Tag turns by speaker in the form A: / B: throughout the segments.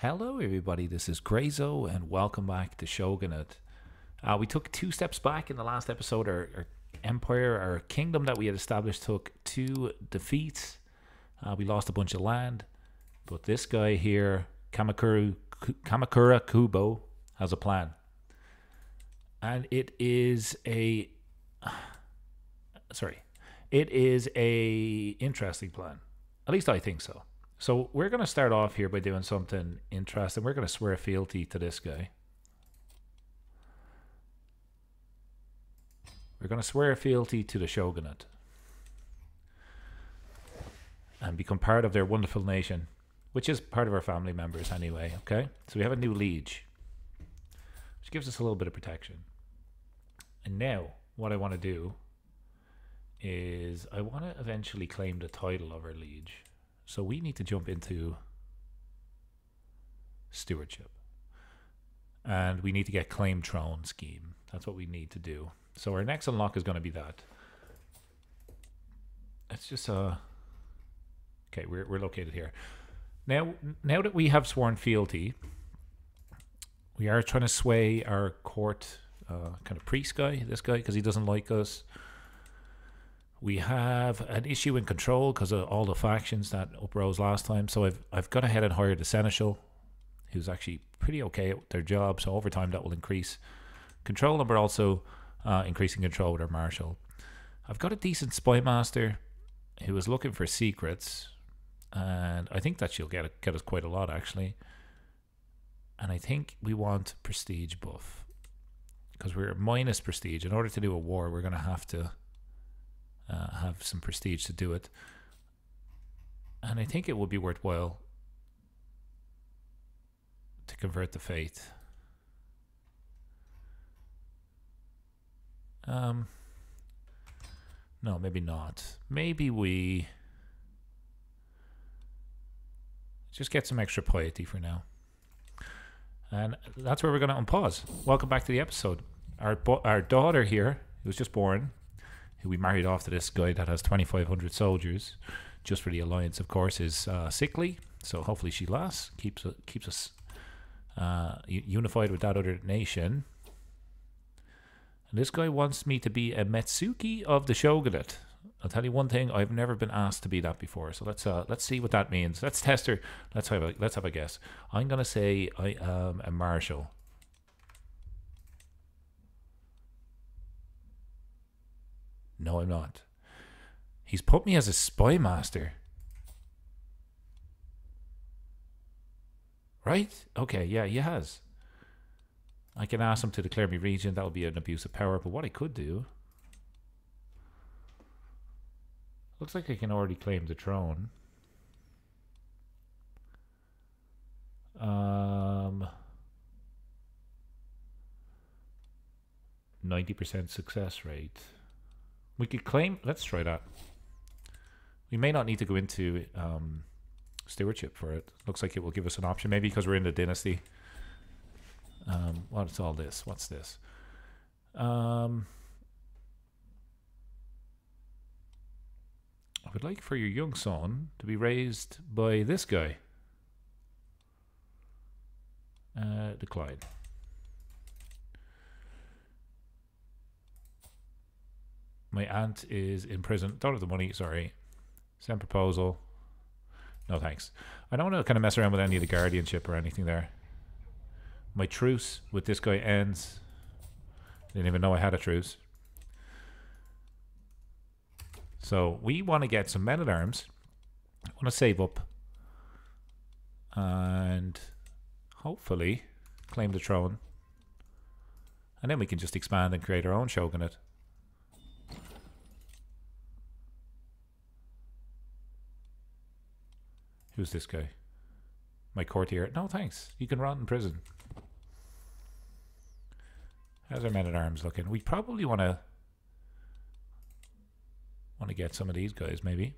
A: Hello, everybody. This is Grayzo, and welcome back to Shogunate. Uh, we took two steps back in the last episode. Our, our empire, our kingdom that we had established, took two defeats. Uh, we lost a bunch of land, but this guy here, Kamakura, Kamakura Kubo, has a plan, and it is a sorry, it is a interesting plan. At least I think so. So we're going to start off here by doing something interesting. We're going to swear fealty to this guy. We're going to swear fealty to the shogunate and become part of their wonderful nation, which is part of our family members anyway. Okay, so we have a new liege, which gives us a little bit of protection. And now, what I want to do is I want to eventually claim the title of our liege. So we need to jump into stewardship. And we need to get claim throne scheme. That's what we need to do. So our next unlock is going to be that. It's just uh Okay, we're we're located here. Now now that we have sworn fealty, we are trying to sway our court uh, kind of priest guy, this guy, because he doesn't like us. We have an issue in control because of all the factions that uprose last time. So I've I've gone ahead and hired the seneschal, who's actually pretty okay at their job. So over time that will increase control, we're also uh, increasing control with our marshal. I've got a decent spy master who is looking for secrets, and I think that she'll get get us quite a lot actually. And I think we want prestige buff because we're minus prestige. In order to do a war, we're going to have to uh, have some prestige to do it. And I think it would be worthwhile to convert the faith. Um, no, maybe not. Maybe we just get some extra piety for now. And that's where we're going to unpause. Welcome back to the episode. Our our daughter here, who was just born, who we married off to this guy that has 2,500 soldiers, just for the alliance, of course, is uh, sickly. So hopefully she lasts, keeps uh, keeps us uh, unified with that other nation. And this guy wants me to be a Metsuki of the Shogunate. I'll tell you one thing: I've never been asked to be that before. So let's uh, let's see what that means. Let's test her. Let's have a let's have a guess. I'm gonna say I am a marshal. No, I'm not. He's put me as a spy master. Right? Okay, yeah, he has. I can ask him to declare me regent. That would be an abuse of power. But what I could do. Looks like I can already claim the throne. Um. 90% success rate. We could claim. Let's try that. We may not need to go into um, stewardship for it. Looks like it will give us an option, maybe because we're in the dynasty. Um, what's all this? What's this? Um, I would like for your young son to be raised by this guy. Uh, decline. My aunt is in prison. Don't have the money, sorry. Send proposal. No thanks. I don't want to kind of mess around with any of the guardianship or anything there. My truce with this guy ends. Didn't even know I had a truce. So we want to get some men at arms. I want to save up. And hopefully claim the throne. And then we can just expand and create our own shogunate. Who's this guy? My courtier. No, thanks. You can rot in prison. How's our men at arms looking? We probably want to want to get some of these guys, maybe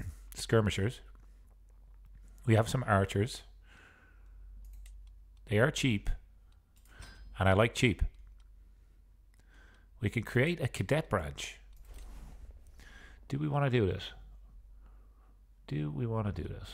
A: skirmishers. We have some archers. They are cheap, and I like cheap. We can create a cadet branch. Do we want to do this? Do we want to do this?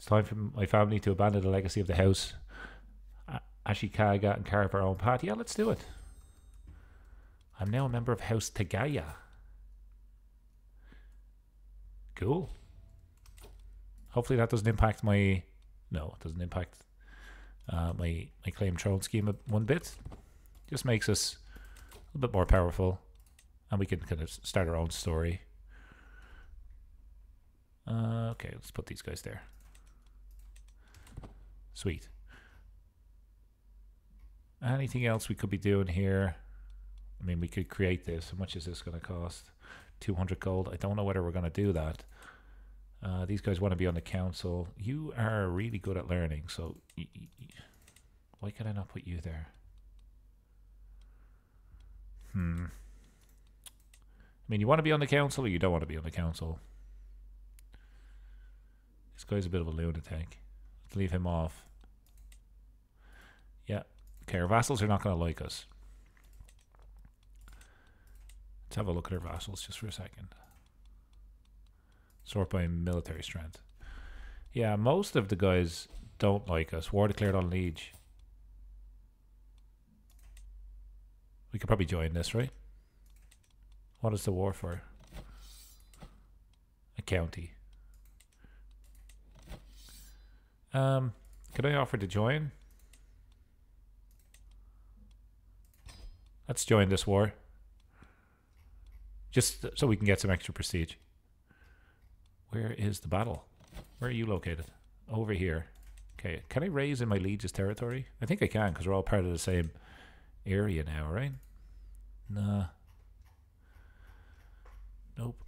A: It's time for my family to abandon the legacy of the house. Ashikaga and carve our own path. Yeah, let's do it. I'm now a member of House Tagaya. Cool. Hopefully that doesn't impact my. No, it doesn't impact uh, my my claim throne scheme one bit. Just makes us a little bit more powerful, and we can kind of start our own story. Uh, okay, let's put these guys there. Sweet. Anything else we could be doing here? I mean, we could create this. How much is this going to cost? 200 gold. I don't know whether we're going to do that. Uh, these guys want to be on the council. You are really good at learning, so why can I not put you there? Hmm. I mean, you want to be on the council or you don't want to be on the council? This guy's a bit of a lunatic. Let's leave him off. Yeah. Okay, our vassals are not going to like us. Let's have a look at our vassals just for a second. Sort by military strength. Yeah, most of the guys don't like us. War declared on Liege. We could probably join this, right? What is the war for? A county. Um, could I offer to join? Let's join this war. Just so we can get some extra prestige. Where is the battle? Where are you located? Over here. Okay, can I raise in my liege's territory? I think I can because we're all part of the same area now, right? Nah. Nope.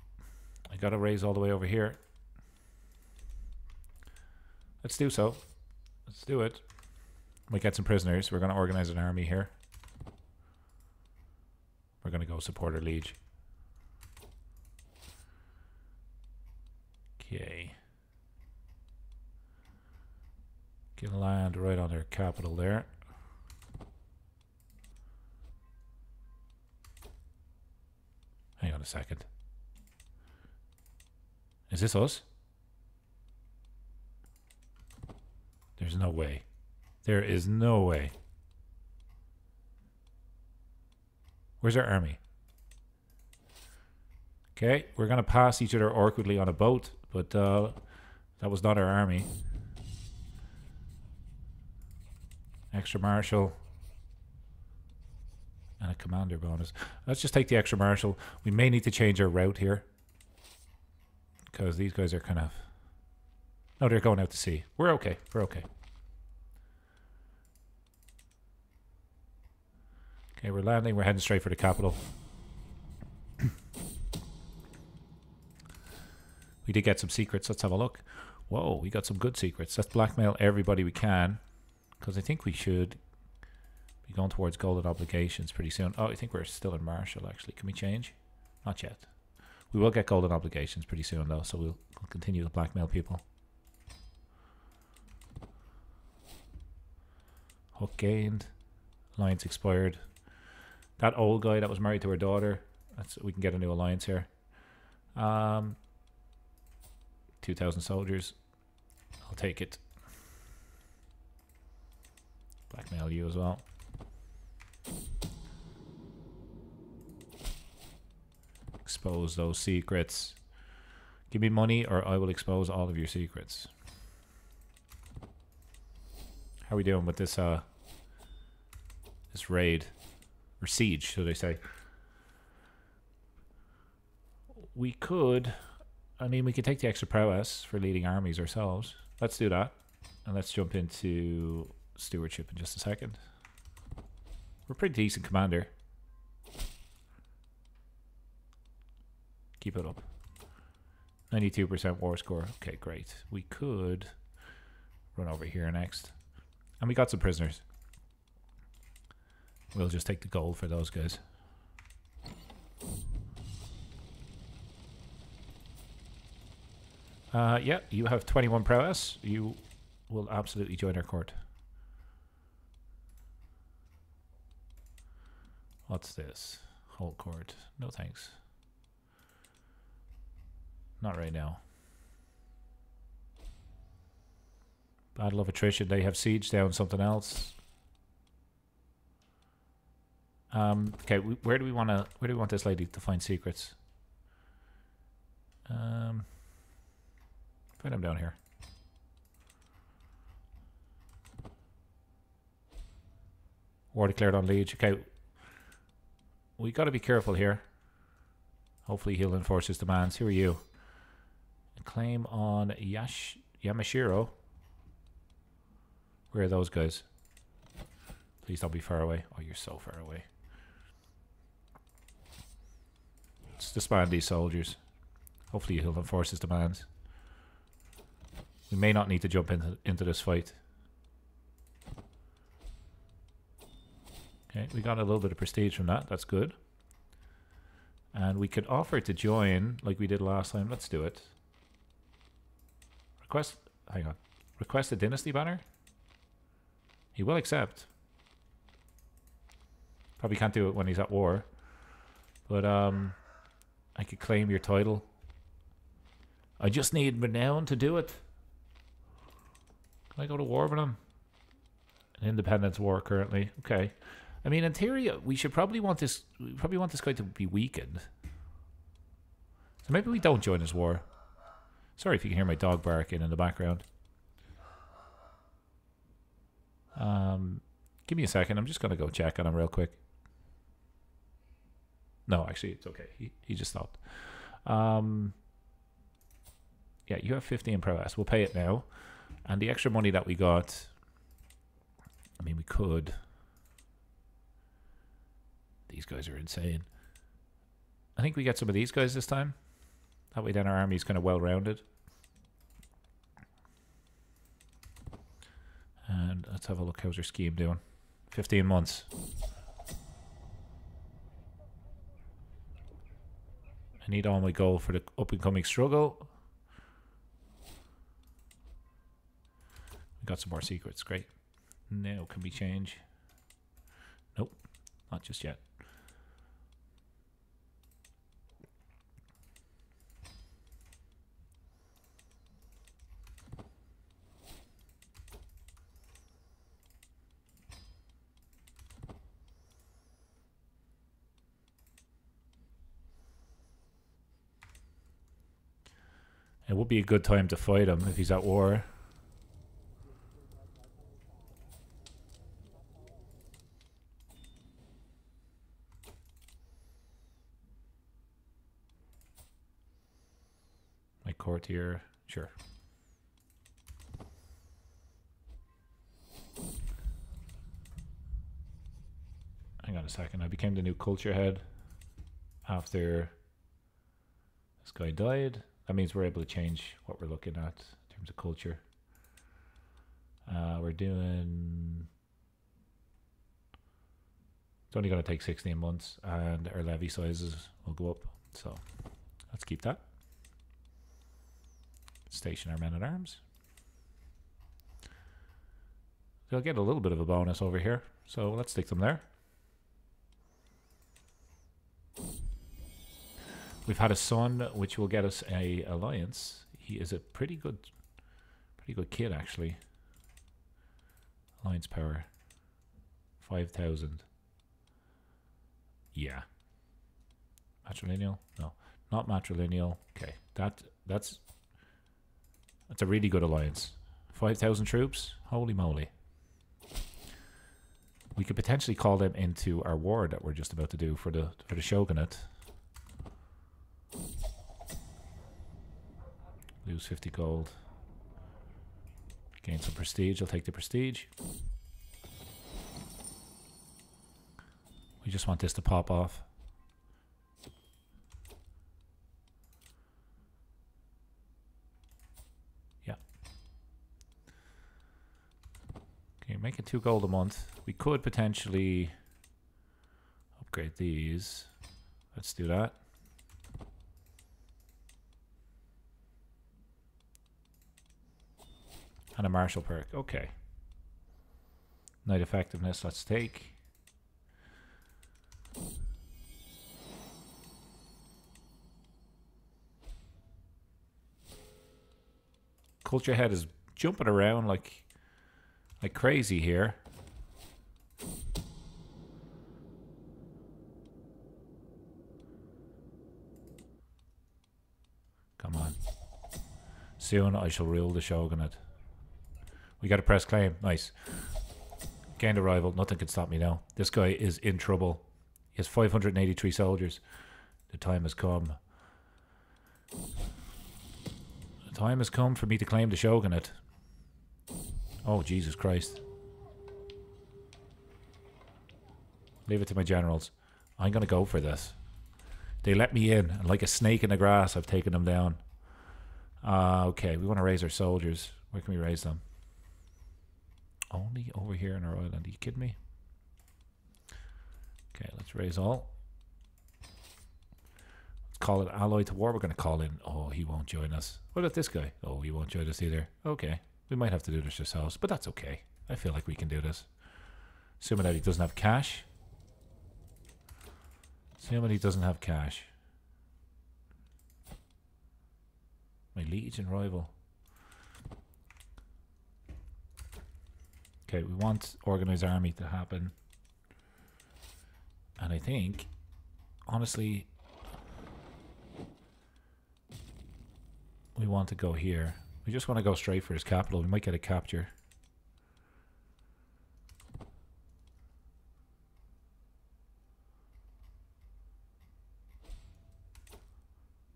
A: I gotta raise all the way over here. Let's do so. Let's do it. We get some prisoners. We're gonna organize an army here. We're gonna go support our liege. Okay. Get land right on their capital there. Hang on a second. Is this us? There's no way. There is no way. Where's our army? Okay, we're gonna pass each other awkwardly on a boat, but uh, that was not our army. Extra marshal and a commander bonus. Let's just take the extra marshal. We may need to change our route here because these guys are kind of. No, they're going out to sea. We're okay. We're okay. Okay, we're landing. We're heading straight for the capital. we did get some secrets. Let's have a look. Whoa, we got some good secrets. Let's blackmail everybody we can. Because I think we should be going towards golden obligations pretty soon. Oh, I think we're still in Martial, actually. Can we change? Not yet. We will get golden obligations pretty soon, though, so we'll, we'll continue to blackmail people. Hook gained. Alliance expired. That old guy that was married to her daughter. That's we can get a new alliance here. Um, two thousand soldiers. I'll take it. Blackmail you as well. Expose those secrets. Give me money, or I will expose all of your secrets. How are we doing with this? Uh, this raid or siege, should I say? We could. I mean, we could take the extra prowess for leading armies ourselves. Let's do that, and let's jump into stewardship in just a second. We're pretty decent commander. Keep it up. 92% war score. Okay, great. We could run over here next. And we got some prisoners. We'll just take the gold for those guys. Uh, yeah, you have 21 prowess. You will absolutely join our court. What's this? Whole court. No thanks. Not right now. Battle of attrition. They have siege down something else. Um, okay, we, where do we want to? Where do we want this lady to find secrets? Um, find them down here. War declared on Liege. Okay, we got to be careful here. Hopefully, he'll enforce his demands. Who are you? A claim on Yash Yamashiro. Where are those guys? Please don't be far away. Oh, you're so far away. Let's disband these soldiers. Hopefully he'll enforce his demands. We may not need to jump into, into this fight. Okay, we got a little bit of prestige from that. That's good. And we could offer to join like we did last time. Let's do it. Request... Hang on. Request a dynasty banner? He will accept. Probably can't do it when he's at war. But um, I could claim your title. I just need renown to do it. Can I go to war with him? An independence war currently. Okay. I mean, in theory, we should probably want this. We probably want this guy to be weakened. So maybe we don't join his war. Sorry if you can hear my dog barking in the background. Um, give me a second. I'm just gonna go check on him real quick. No, actually, it's okay. He he just stopped. Um, yeah, you have 50 in prowess. We'll pay it now, and the extra money that we got. I mean, we could. These guys are insane. I think we get some of these guys this time. That way, then our army's kind of well rounded. And let's have a look. How's your scheme doing? 15 months. I need all my gold for the up and coming struggle. We got some more secrets. Great. Now, can we change? Nope. Not just yet. It would be a good time to fight him if he's at war. My courtier, sure. Hang on a second, I became the new culture head after this guy died. That means we're able to change what we're looking at in terms of culture. Uh, we're doing. It's only going to take 16 months, and our levy sizes will go up. So let's keep that. Station our men at arms. They'll get a little bit of a bonus over here, so let's stick them there. We've had a son, which will get us a alliance. He is a pretty good, pretty good kid actually. Alliance power, five thousand. Yeah. Matrilineal? No, not matrilineal. Okay, that that's that's a really good alliance. Five thousand troops. Holy moly! We could potentially call them into our war that we're just about to do for the for the shogunate. Lose 50 gold. Gain some prestige. I'll take the prestige. We just want this to pop off. Yeah. Okay, make it two gold a month. We could potentially upgrade these. Let's do that. And a martial perk. Okay. Night effectiveness, let's take. Culture head is jumping around like like crazy here. Come on. Soon I shall rule the shogunate. We got a press claim. Nice. Gained a rival. Nothing can stop me now. This guy is in trouble. He has 583 soldiers. The time has come. The time has come for me to claim the shogunate. Oh, Jesus Christ. Leave it to my generals. I'm going to go for this. They let me in, and like a snake in the grass, I've taken them down. Uh, okay, we want to raise our soldiers. Where can we raise them? Only over here in our island. Are you kidding me? Okay, let's raise all. Let's call it alloy to war. We're going to call in. Oh, he won't join us. What about this guy? Oh, he won't join us either. Okay, we might have to do this ourselves, but that's okay. I feel like we can do this. Assuming that he doesn't have cash. Assuming he doesn't have cash. My legion rival. Okay, we want organized army to happen. And I think, honestly, we want to go here. We just want to go straight for his capital. We might get a capture.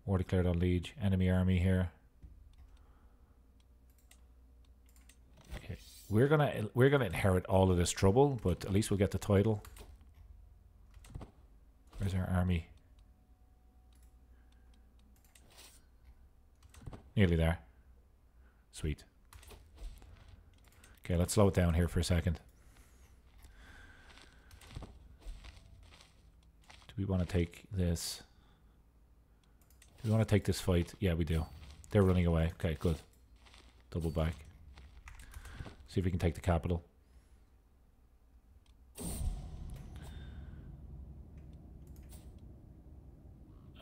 A: War declared on Liege. Enemy army here. Okay. We're gonna we're gonna inherit all of this trouble, but at least we'll get the title. Where's our army? Nearly there. Sweet. Okay, let's slow it down here for a second. Do we want to take this? Do we want to take this fight? Yeah, we do. They're running away. Okay, good. Double back. See if we can take the capital.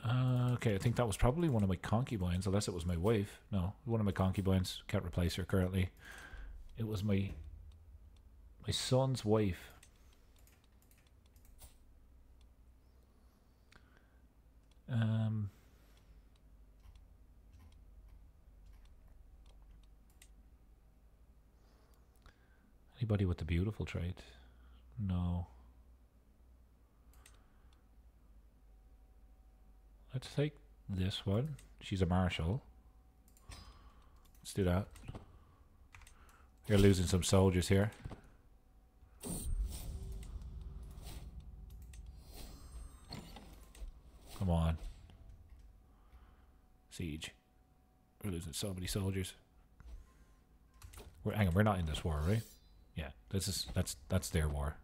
A: Uh, okay, I think that was probably one of my concubines, unless it was my wife. No, one of my concubines. Can't replace her currently. It was my my son's wife. Um. Anybody with the beautiful trait? No. Let's take this one. She's a marshal. Let's do that. You're losing some soldiers here. Come on. Siege. We're losing so many soldiers. We're, hang on, we're not in this war, right? Yeah, this is that's that's their war.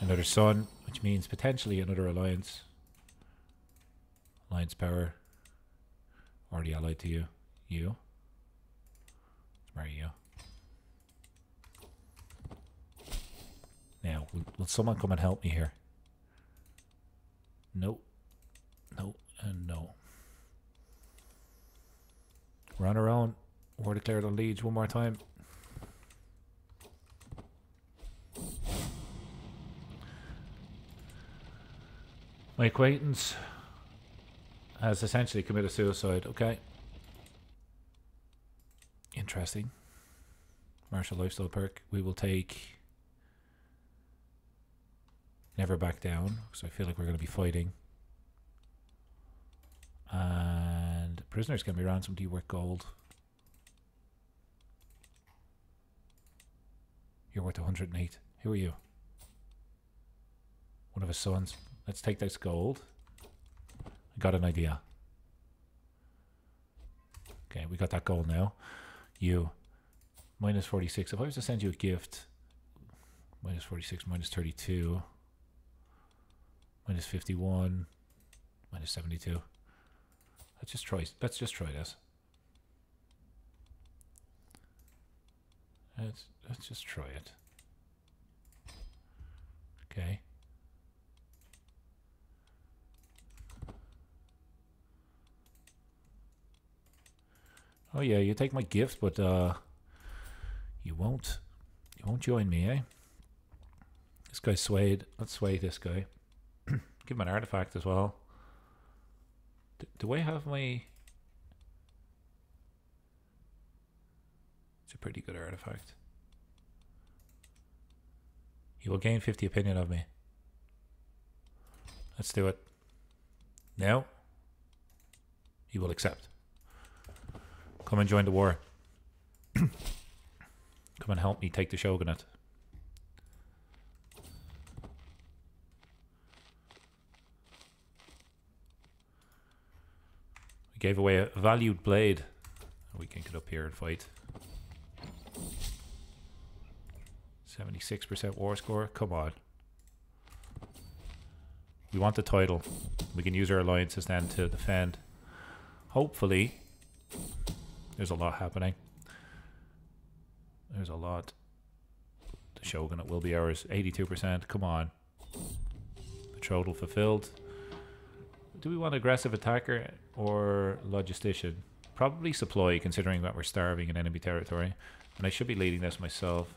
A: Another son, which means potentially another alliance. Alliance power. Already allied to you. You. Let's marry you. Now, will, will someone come and help me here? No. No. And no. We're on our own. War declared on Liege one more time. My acquaintance has essentially committed suicide. Okay. Interesting. Martial lifestyle perk. We will take. Never back down because I feel like we're going to be fighting. And prisoners can be ransomed. Do You worth gold. You're worth 108. Who are you? One of his sons. Let's take this gold. I got an idea. Okay, we got that gold now. You. Minus 46. If I was to send you a gift. Minus 46, minus 32. Minus 51. Minus 72. Let's just try. Let's just try this. Let's let's just try it. Okay. Oh yeah, you take my gift, but uh, you won't. You won't join me, eh? This guy's swayed. Let's sway this guy. Give him an artifact as well. Do I have my? It's a pretty good artifact. He will gain 50 opinion of me. Let's do it. Now, he will accept. Come and join the war. Come and help me take the shogunate. We gave away a valued blade. We can get up here and fight. 76% war score. Come on. We want the title. We can use our alliances then to defend. Hopefully, there's a lot happening. There's a lot. The shogun. Shogunate will be ours. 82%. Come on. Betrothal fulfilled. Do we want aggressive attacker or logistician? Probably supply, considering that we're starving in enemy territory. And I should be leading this myself.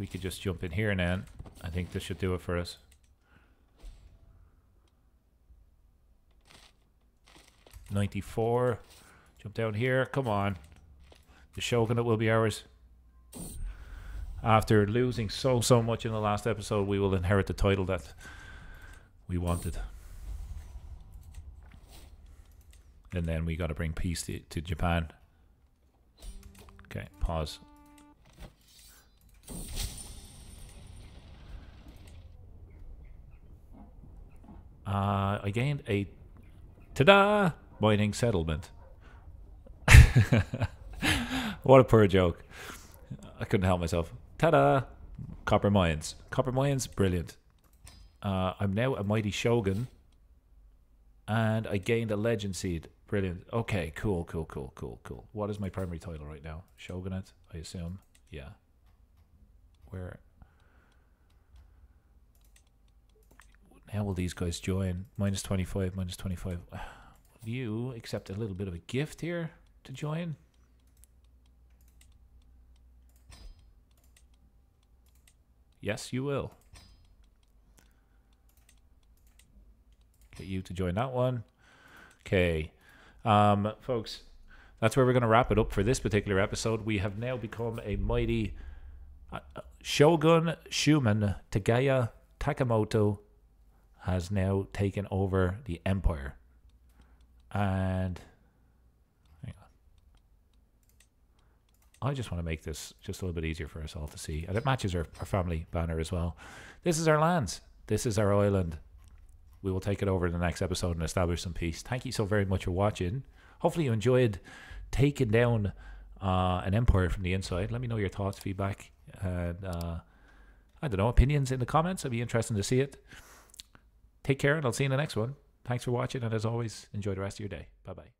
A: We could just jump in here now, I think this should do it for us. Ninety-four. Jump down here. Come on. The Shogunate will be ours. After losing so so much in the last episode, we will inherit the title that we wanted. And then we got to bring peace to, to Japan. Okay, pause. Uh, I gained a ta-da mining settlement. what a poor joke. I couldn't help myself. Ta-da! Copper mines. Copper mines, brilliant. Uh, I'm now a mighty shogun, and I gained a legend seed. Brilliant. Okay, cool, cool, cool, cool, cool. What is my primary title right now? Shogunate, I assume. Yeah. Where? How will these guys join? Minus 25, minus 25. Will you accept a little bit of a gift here to join? Yes, you will. Get you to join that one. Okay. Um, folks, that's where we're going to wrap it up for this particular episode. We have now become a mighty uh, Shogun Shumen Tagaya Takamoto has now taken over the empire. And hang on. I just want to make this just a little bit easier for us all to see. And it matches our, our family banner as well. This is our lands. This is our island. We will take it over in the next episode and establish some peace. Thank you so very much for watching. Hopefully you enjoyed taking down uh, an empire from the inside. Let me know your thoughts, feedback, and uh, I don't know, opinions in the comments. I'd be interested to see it. Take care, and I'll see you in the next one. Thanks for watching, and as always, enjoy the rest of your day. Bye bye.